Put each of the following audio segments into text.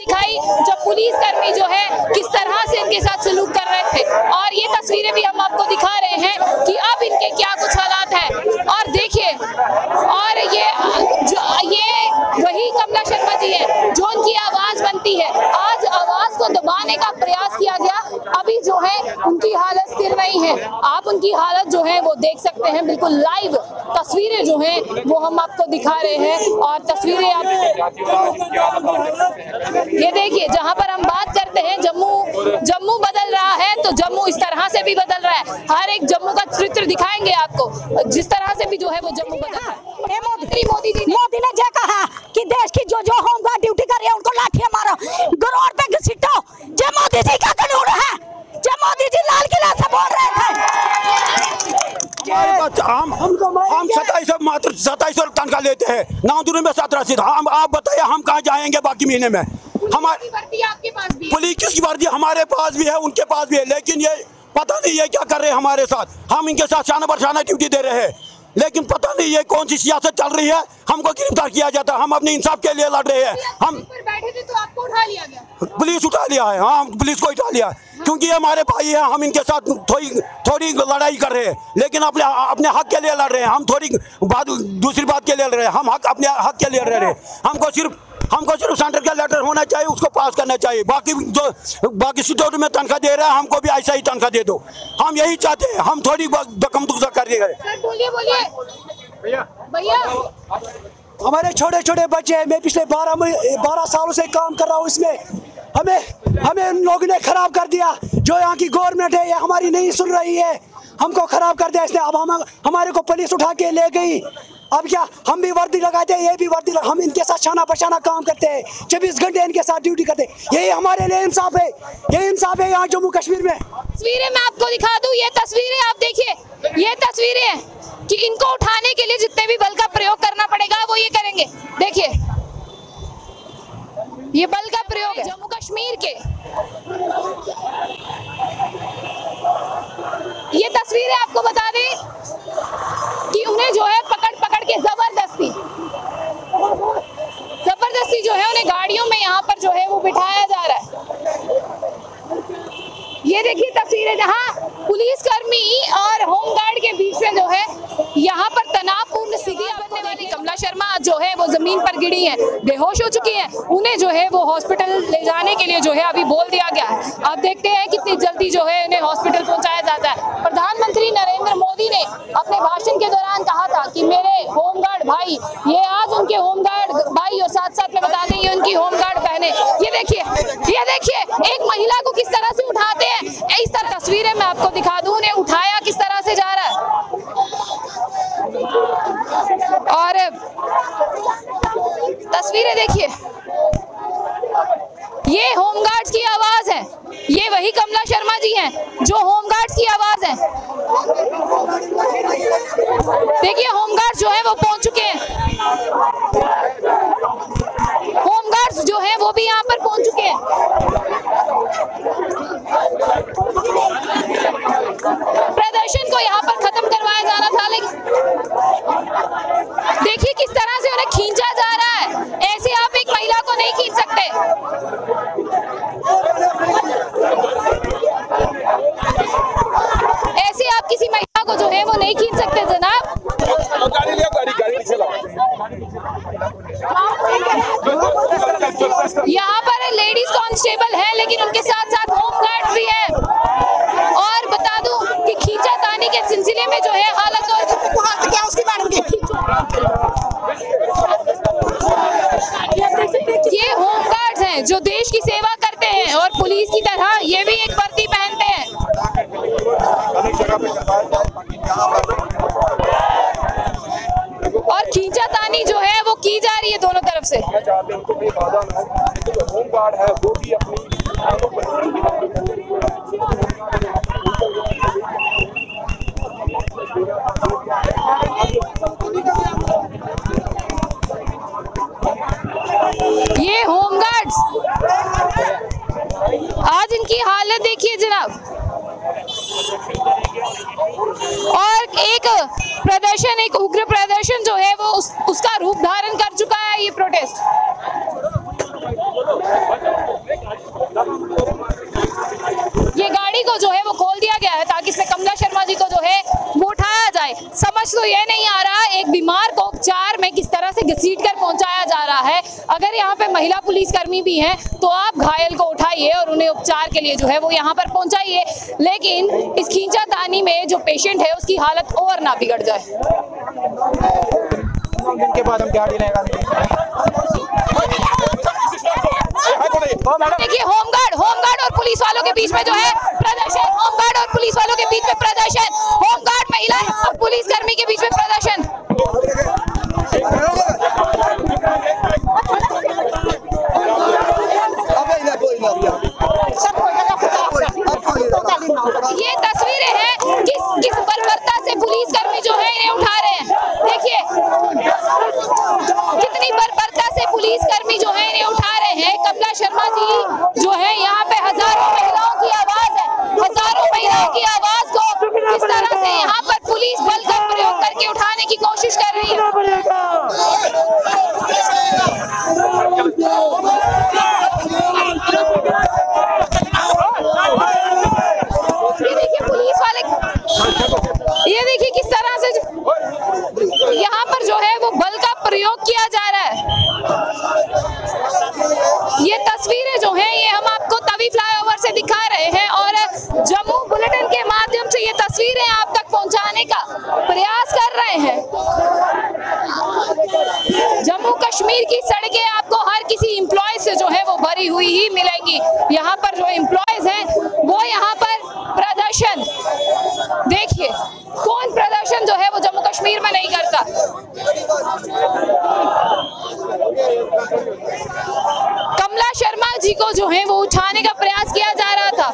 दिखाई जब पुलिस कर्मी जो है किस तरह से इनके साथ सलूक कर रहे थे। और ये तस्वीरें भी हम आपको दिखा रहे हैं कि अब इनके क्या कुछ हालात है। और देखिए, और ये जो, ये वही कमला शर्मा जी है, जो उनकी आवाज़ बनती है। आज आवाज़ को दबाने का प्रयास किया गया अभी जो है उनकी हालत स्थिर नहीं है। आप उनकी हालत जो है वो देख सकते हैं। बिल्कुल लाइव तस्वीरें जो हैं वो हम आपको दिखा रहे हैं। और तस्वीरें आप ये देखिए जहाँ पर हम बात करते हैं जम्मू जम्मू बदल रहा है तो जम्मू इस तरह से भी बदल रहा है। हर एक जम्मू का चित्र दिखाएँगे आपको। जिस तरह से भी जो है वो जम्मू बदल रहा है। मोदी जी ने मोदी ने ये कहा कि देश की जो जो होमगार्ड हम हम सताईस सौ मात्र सताईस सौ तनख्वाह लेते हैं। नाउदुर में सात रसीद हम आप बताइए हम कहाँ जाएँगे बाकी महीने में? हमारे है। पुलिस की वर्दी हमारे पास भी है उनके पास भी है लेकिन ये पता नहीं ये क्या कर रहे हैं हमारे साथ। हम इनके साथ शाना बरसाना ड्यूटी दे रहे हैं। लेकिन पता नहीं ये कौन सी सियासत चल रही है। हमको गिरफ़्तार किया जाता है। हम अपने इंसाफ के लिए लड़ रहे हैं। हम पर बैठे थे तो उठा पुलिस उठा लिया है। हाँ पुलिस को उठा लिया। है। क्योंकि ये हमारे भाई हैं। हम इनके साथ थोड़ी थोड़ी लड़ाई कर रहे हैं। लेकिन अपने अपने हक के लिए लड़ रहे हैं। हम थोड़ी बात दूसरी बात के लिए लड़ रहे हैं। हम हक अपने हक के लिए लड़ रहे हैं। हमको सिर्फ़ हमको सिर्फ़ सेंटर का लेटर होना चाहिए उसको पास करना चाहिए। बाकी जो बाकी स्टूडेंट में तनख्वाह दे रहा है हमको भी ऐसा ही तनख्वाह दे दो। हम यही चाहते हैं हम थोड़ी दकम दुखा कर रहे सर बोलिए बोलिए। भैया। हमारे छोटे छोटे बच्चे हैं मैं पिछले बारह बारह सालों से काम कर रहा हूँ इसमें। हमें हमें उन लोगों ने खराब कर दिया जो यहाँ की गवर्नमेंट है ये हमारी नहीं सुन रही है। हमको खराब कर दिया इसने। अब हम हमारे को पुलिस उठा के ले गई। अब क्या हम भी वर्दी लगाते हैं, ये भी वर्दी लगा हम इनके साथ शाना बशाना काम करते हैं, चौबीस घंटे इनके साथ ड्यूटी करते हैं। यही हमारे लिए इंसाफ है, यही इंसाफ है यहाँ जम्मू कश्मीर में। तस्वीरें मैं आपको दिखा दूँ, ये तस्वीरें आप देखिए, ये तस्वीरें कि इनको उठाने के लिए जितने भी बल का प्रयोग करना पड़ेगा, वो ये करेंगे। देखिए, ये बल का प्रयोग है। जम्मू कश्मीर के। ये तस्वीरें आपको बता दें कि उन्हें जो है पकड़ पकड़ के ज़बरदस्ती ज़बरदस्ती जो है उन्हें गाड़ियों में यहाँ पर जो है वो बिठाया जा रहा है। ये देखिए तस्वीरें जहाँ पुलिस कर्मी और होमगार्ड के बीच में जो है यहाँ पर तनावपूर्ण स्थिति बनने वाली कमला शर्मा जो है वो ज़मीन पर गिरी है, बेहोश हो चुकी है। उन्हें जो है वो हॉस्पिटल ले जाने के लिए जो है अभी बोल दिया गया है। अब देखते हैं कितनी जल्दी जो है उन्हें हॉस्पिटल पहुँचाया जाता है। प्रधानमंत्री नरेंद्र मोदी ने अपने भाषण के दौरान कहा था कि मेरे होमगार्ड भाई, ये देखिए, एक महिला को किस तरह से उठाते हैं? इस तरह तस्वीरें मैं आपको दिखा दूँ, उन्हें उठाया किस तरह से जा रहा है। और तस्वीरें देखिए। ये होमगार्ड्स की आवाज़ है। ये वही कमला शर्मा जी हैं, जो होमगार्ड्स की आवाज़ है। देखिए, होमगार्ड्स जो है, वो पहुँच चुके हैं होमगार्ड्स जो है वो भी यहाँ पर पहुँच चुके हैं प्रदर्शन को यहाँ पर खत्म करवाया जाना था लेकिन देखिए किस तरह से उन्हें खींचा जा रहा है ऐसे आप एक महिला को नहीं खींच सकते ऐसे आप किसी महिला को जो है वो नहीं खींच सकते जनाब गाड़ी लिया गाड़ी गाड़ी चलाओ यहाँ पर लेडीज़ कांस्टेबल है लेकिन उनके साथ साथ होम गार्ड भी है और बता दूँ कि खींचा तानी के सिलसिले में जो है हालत और क्या उसकी मैडम ये होम गार्ड्स हैं जो देश की सेवा करते हैं और पुलिस की तरह ये भी एक वर्दी पहनते हैं और खींचा तानी जो है वो है दोनों तरफ़ से। चाहते हैं उनको बाधा ना जो होम गार्ड है वो भी अपनी ये होम गार्ड्स आज इनकी हालत देखिए जनाब। और एक प्रदर्शन प्रदर्शन जो है वो उस, उसका रूप धारण कर चुका है ये प्रोटेस्ट ये गाड़ी को जो है वो खोल दिया गया है ताकि इसमें कमला शर्मा जी को जो है वो उठाया जाए। समझ तो ये नहीं आ रहा एक बीमार को उपचार में किस तरह से घसीट कर पहुँचाया जा रहा है। अगर यहाँ पे महिला पुलिसकर्मी भी हैं तो आप घायल को उठाइए और उन्हें उपचार के लिए जो है वो यहाँ पर पहुंचाइए। लेकिन इस खींचा में जो पेशेंट है उसकी हालत और ना बिगड़ जाए। दिन के बाद हम क्या देखिए होमगार्ड होमगार्ड और पुलिस वालों के बीच में जो है प्रदर्शन होमगार्ड और पुलिस वालों के बीच में प्रदर्शन होमगार्ड महिला और पुलिस कर्मी के बीच में प्रदर्शन ये तस्वीरें हैं किस किस बर्बरता से पुलिस कर्मी जो है इन्हें उठा रहे हैं देखिए कितनी बर्बरता आपको हर किसी एम्प्लॉय से जो है वो भरी हुई ही मिलेंगी। यहाँ पर जो एम्प्लॉयज़ हैं, वो यहाँ पर प्रदर्शन। देखिए, कौन प्रदर्शन जो है वो जम्मू कश्मीर में नहीं करता? कमला शर्मा जी को जो है वो उठाने का प्रयास किया जा रहा था।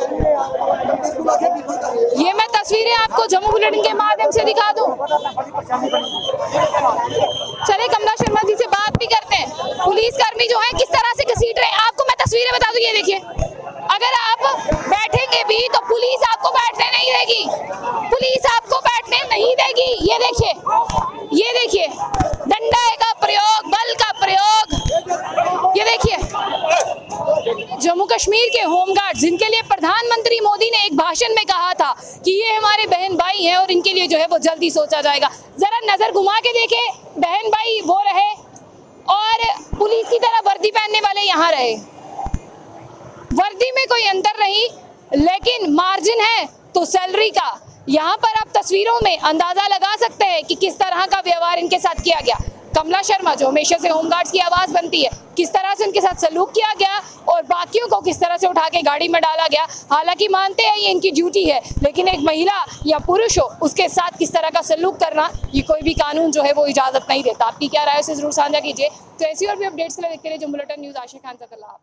ये मैं तस्वीरें आपको जम्मू बुलेटिन के माध्यम से दिखा दूँ चले कमला शर्मा जी से बात भी करते हैं पुलिस कर्मी जो है, किस तरह से घसीट रहे हैं? आपको मैं तस्वीरें बता दूँ, ये देखिए। अगर आप बैठेंगे भी तो पुलिस आपको बैठने नहीं देगी। पुलिस आपको बैठने नहीं देगी। ये देखिए ये देखिए, डंडा का प्रयोग, बल का प्रयोग। ये देखिए जम्मू कश्मीर के होमगार्ड, जिनके लिए प्रधानमंत्री मोदी ने एक भाषण में कहा था कि ये हमारे बहन भाई हैं और इनके लिए जो है वो जल्दी सोचा जाएगा। जरा नज़र घुमा के देखे बहन भाई वो रहे और पुलिस की तरह वर्दी पहनने वाले यहाँ रहे। वर्दी में कोई अंतर नहीं, लेकिन मार्जिन है तो सैलरी का। यहाँ पर आप तस्वीरों में अंदाज़ा लगा सकते हैं कि किस तरह का व्यवहार इनके साथ किया गया। कमला शर्मा जो हमेशा से होमगार्ड्स की आवाज़ बनती है, किस तरह से उनके साथ सलूक किया गया और बाकियों को किस तरह से उठा के गाड़ी में डाला गया, हालाँकि मानते हैं ये इनकी ड्यूटी है, लेकिन एक महिला या पुरुष हो, उसके साथ किस तरह का सलूक करना, ये कोई भी कानून जो है वो इजाज़त नहीं देता। आपकी क्या राय उसे ज़रूर साझा कीजिए। तो ऐसी और भी अपडेट्स के लिए देखते रहिए जो बुलेटिन न्यूज़ आशा खान सतल्ला